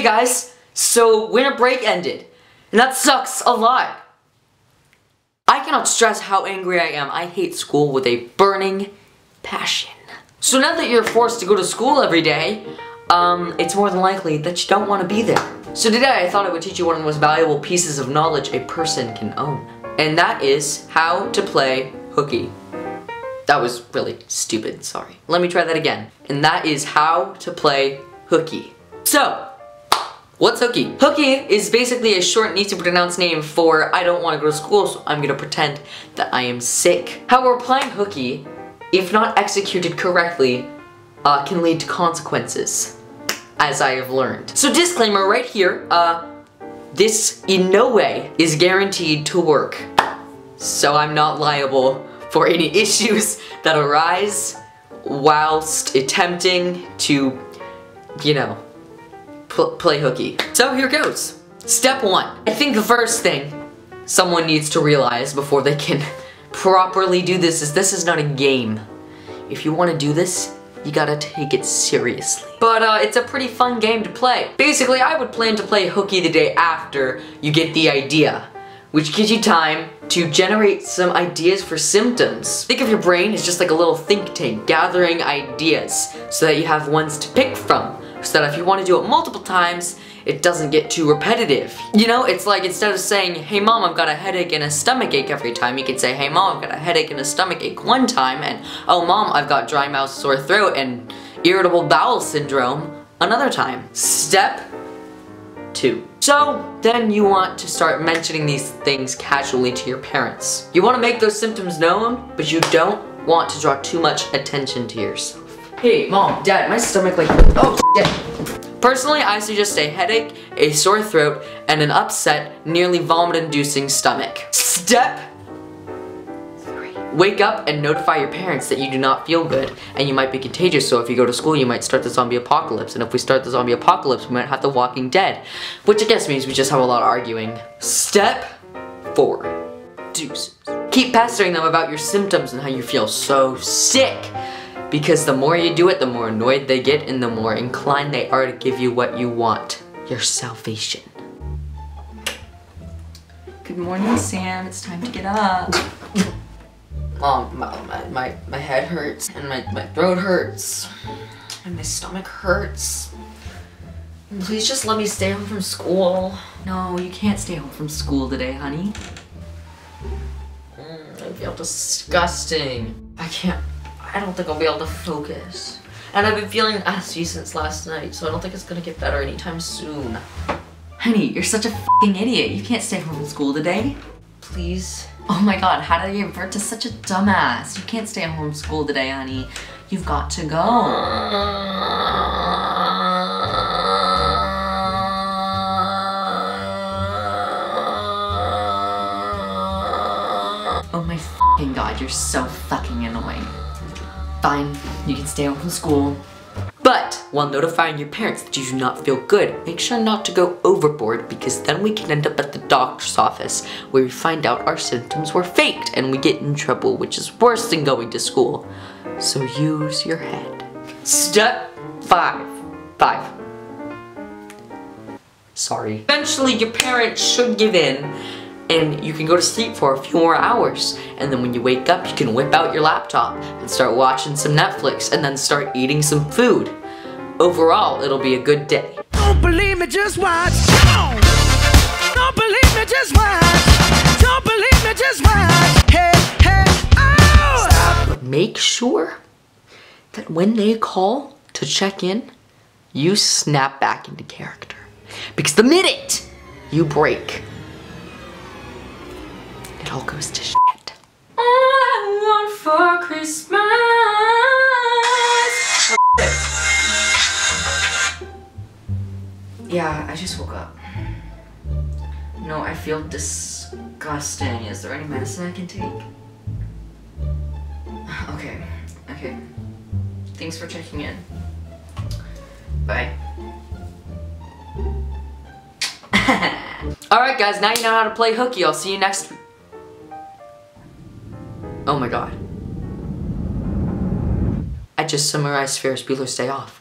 Hey guys, so winter break ended, and that sucks a lot. I cannot stress how angry I am. I hate school with a burning passion. So now that you're forced to go to school every day, um, it's more than likely that you don't want to be there. So today I thought I would teach you one of the most valuable pieces of knowledge a person can own. And that is how to play hooky. That was really stupid, sorry. Let me try that again. And that is how to play hooky. So, what's hooky? Hooky is basically a short and easy to pronounce name for I don't want to go to school, so I'm gonna pretend that I am sick. However, playing hooky, if not executed correctly, uh, can lead to consequences, as I have learned. So disclaimer right here, uh, this in no way is guaranteed to work. So I'm not liable for any issues that arise whilst attempting to, you know, play hooky. So here goes. Step one. I think the first thing someone needs to realize before they can properly do this is this is not a game. If you want to do this, you gotta take it seriously. But uh, it's a pretty fun game to play. Basically, I would plan to play hooky the day after you get the idea, which gives you time to generate some ideas for symptoms. Think of your brain as just like a little think tank, gathering ideas so that you have ones to pick from. So that if you want to do it multiple times, it doesn't get too repetitive. You know, it's like instead of saying, hey mom, I've got a headache and a stomach ache every time, you could say, hey mom, I've got a headache and a stomach ache one time, and oh mom, I've got dry mouth, sore throat, and irritable bowel syndrome another time. Step two. So then you want to start mentioning these things casually to your parents. You want to make those symptoms known, but you don't want to draw too much attention to yourself. Hey, mom, dad, my stomach like, oh, shit. Personally, I suggest a headache, a sore throat, and an upset, nearly vomit-inducing stomach. Step three: Wake up and notify your parents that you do not feel good and you might be contagious so if you go to school you might start the zombie apocalypse and if we start the zombie apocalypse we might have the walking dead which I guess means we just have a lot of arguing. Step 4. Deuces. Keep pestering them about your symptoms and how you feel so sick because the more you do it the more annoyed they get and the more inclined they are to give you what you want. Your salvation. Good morning, Sam. It's time to get up. Mom, my, my, my head hurts and my, my throat hurts and my stomach hurts. Please just let me stay home from school. No, you can't stay home from school today, honey. Mm, I feel disgusting. I can't, I don't think I'll be able to focus. And I've been feeling nasty since last night, so I don't think it's gonna get better anytime soon. Honey, you're such a fucking idiot. You can't stay home from school today. Please? Oh my god, how did you revert to such a dumbass? You can't stay home from school today, honey. You've got to go. Oh my fucking god, you're so fucking annoying. Fine, you can stay home from school. But while notifying your parents that you do not feel good, make sure not to go overboard because then we can end up at the doctor's office where we find out our symptoms were faked and we get in trouble, which is worse than going to school. So use your head. Step five. Five. Sorry. Eventually your parents should give in and you can go to sleep for a few more hours. And then when you wake up, you can whip out your laptop and start watching some Netflix and then start eating some food. Overall, it'll be a good day. Don't believe me, just watch. Don't believe me, just watch. Don't believe me, just watch. Hey, hey, oh! Stop. But make sure that when they call to check in, you snap back into character. Because the minute you break, it all goes to shit. I want for Christmas. Yeah, I just woke up. No, I feel disgusting. Is there any medicine I can take? Okay, okay. Thanks for checking in. Bye. Alright guys, now you know how to play hooky. I'll see you next Oh my god. I just summarized Ferris Bueller's Day Off.